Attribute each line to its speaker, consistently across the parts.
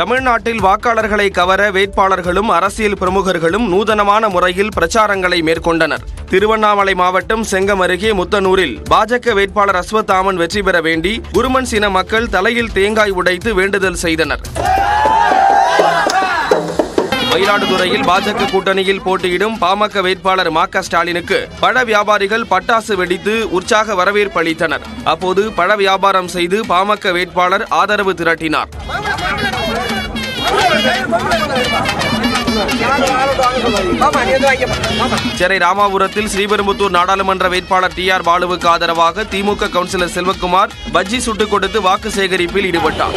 Speaker 1: தமிழ்நாட்டில் வாக்காளர்களை கவர வேட்பாளர்களும் அரசியல் பிரமுகர்களும் நூதனமான முறையில் பிரச்சாரங்களை மேற்கொண்டனர். திருவண்ணாமலை மாவட்டம் செங்கம் அருகே முத்தனூரில் பாஜக வேட்பாளர் அஸ்வத்தாமன் வெற்றி பெற வேண்டி குருமன் சின மக்கள் தலையில் தேங்காய் உடைத்து வேண்டுதல் செய்தனர். மயிலாடுதுறையில் பாஜக கூட்டணியில் போட்டியிடும் பாமக வேட்பாளர் மா ஸ்டாலினுக்கு பழ வியாபாரிகள் பட்டாசு வெடித்து உற்சாக வரவேற்பு அளித்தனர். அப்போது பழ வியாபாரம் செய்து பாமக வேட்பாளர் ஆதரவு திரட்டினார். சென்னை ராமாபுரத்தில் ஸ்ரீபெரும்புத்தூர் நாடாளுமன்ற வேட்பாளர் டி ஆர் பாலுவுக்கு ஆதரவாக திமுக கவுன்சிலர் செல்வகுமார் பஜ்ஜி சுட்டுக் கொடுத்து வாக்கு சேகரிப்பில் ஈடுபட்டார்.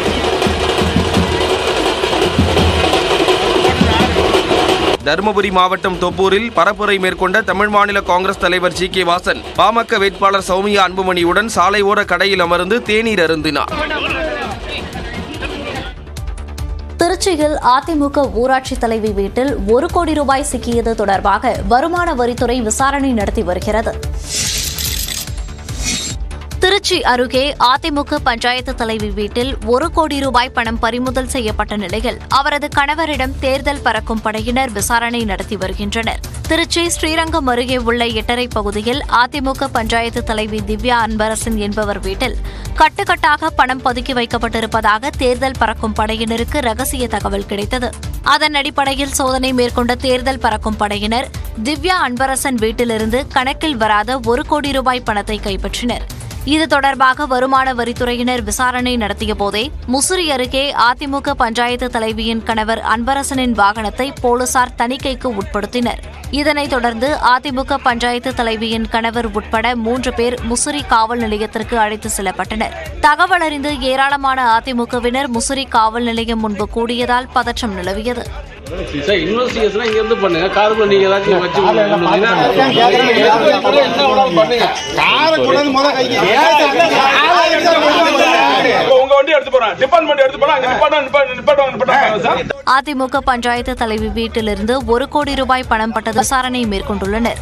Speaker 1: தருமபுரி மாவட்டம் தொப்பூரில் பரப்புரை மேற்கொண்ட தமிழ் மாநில காங்கிரஸ் தலைவர் ஜி கே வாசன் பாமக வேட்பாளர் சௌமியா அன்புமணியுடன் சாலையோர கடையில் அமர்ந்து தேநீர் அருந்தினார்.
Speaker 2: திருச்சியில் அதிமுக ஊராட்சி தலைவி வீட்டில் ஒரு கோடி ரூபாய் சிக்கியது தொடர்பாக வருமான வரித்துறை விசாரணை நடத்தி வருகிறது. திருச்சி அருகே அதிமுக பஞ்சாயத்து தலைவி வீட்டில் ஒரு கோடி ரூபாய் பணம் பறிமுதல் செய்யப்பட்ட நிலையில் அவரது கணவரிடம் தேர்தல் பறக்கும் படையினர் விசாரணை நடத்தி வருகின்றனர். திருச்சி ஸ்ரீரங்கம் அருகே உள்ள எட்டரை பகுதியில் அதிமுக பஞ்சாயத்து தலைவி திவ்யா அன்பரசன் என்பவர் வீட்டில் கட்டுக்கட்டாக பணம் பதுக்கி வைக்கப்பட்டிருப்பதாக தேர்தல் பறக்கும் படையினருக்கு ரகசிய தகவல் கிடைத்தது. அதன் அடிப்படையில் சோதனை மேற்கொண்ட தேர்தல் பறக்கும் படையினர் திவ்யா அன்பரசன் வீட்டிலிருந்து கணக்கில் வராத ஒரு கோடி ரூபாய் பணத்தை கைப்பற்றினர். இது தொடர்பாக வருமான வரித்துறையினர் விசாரணை நடத்திய போதே முசிறி அருகே அதிமுக பஞ்சாயத்து தலைவியின் கணவர் அன்பரசனின் வாகனத்தை போலீசார் தணிக்கைக்கு உட்படுத்தினர். இதனைத் தொடர்ந்து அதிமுக பஞ்சாயத்து தலைவியின் கணவர் உட்பட மூன்று பேர் முசிறி காவல் நிலையத்திற்கு அழைத்து செல்லப்பட்டனர். தகவல் அறிந்து ஏராளமான அதிமுகவினர் முசிறி காவல் நிலையம் முன்பு கூடியதால் பதற்றம் நிலவியது.
Speaker 3: சார் இன்வெஸ்டிகேஷன் இங்க இருந்து பண்ணுங்க. காருக்குள்ள நீங்க ஏதாச்சும் வச்சு
Speaker 4: உங்க வண்டி எடுத்து போறேன் டிபார்ட்மெண்ட் எடுத்து போறேன்
Speaker 2: அதிமுக பஞ்சாயத்து தலைவி வீட்டிலிருந்து ஒரு கோடி ரூபாய் பணம் பட்ட விசாரணை மேற்கொண்டுள்ளனர்.